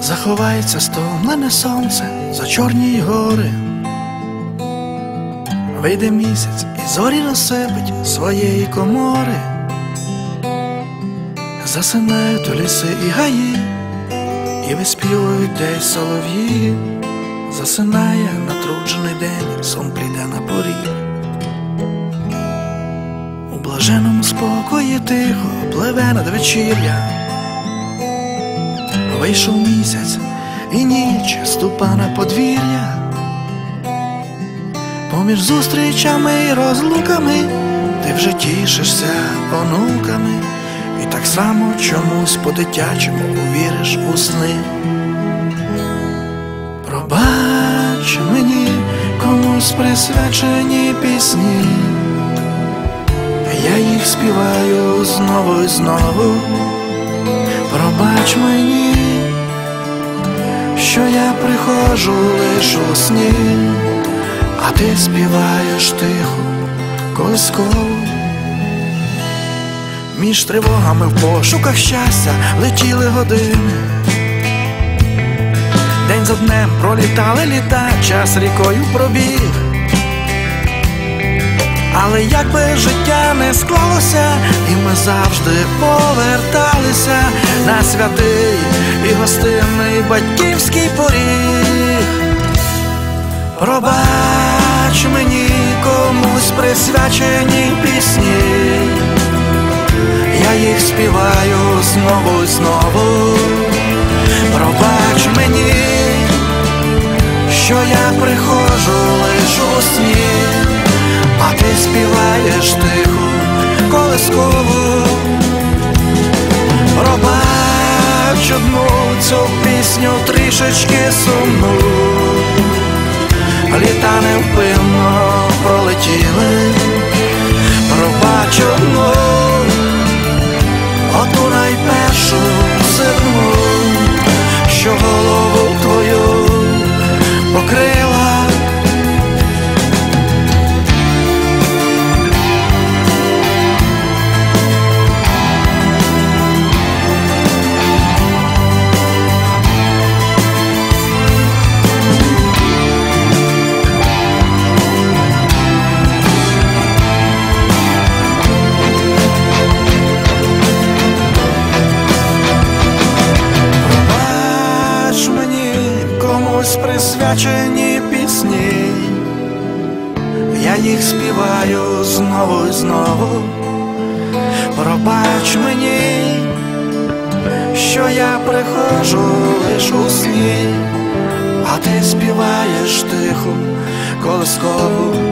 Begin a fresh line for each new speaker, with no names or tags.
Заховається стомлене сонце за чорні гори. Вийде місяць і зорі розсипить своєї комори. Засинають у ліси і гаї, і виспівують десь солов'ї. Засинає натруджений день, сон прийде на поріг. У блаженому спокої тихо пливе надвечір'я. Вийшов місяць і ніч ступа на подвір'я. Поміж зустрічами і розлуками ти вже тішишся онуками, і так само чомусь по-дитячому увіриш у сни. Пробач мені комусь присвячені пісні, я їх співаю знову і знову. Пробач мені, що я приходжу лиш у сні, а ти співаєш тихо, колисково. Між тривогами в пошуках щастя летіли години. День за днем пролітали літа, час рікою пробіг. Але як би життя не склалося, і ми завжди поверталися на святий і гостинний батьківський поріг. Пробач мені комусь присвячені їх співаю знову і знову. Пробач мені, що я приходжу лиш у сні. А ти співаєш тихо колискову. Пробач одну цю пісню трішечки сумну, літа невпинно пролетіли, комусь присвячені пісні, я їх співаю знову і знову. Пробач мені, що я приходжу лиш у сні, а ти співаєш тиху колискову.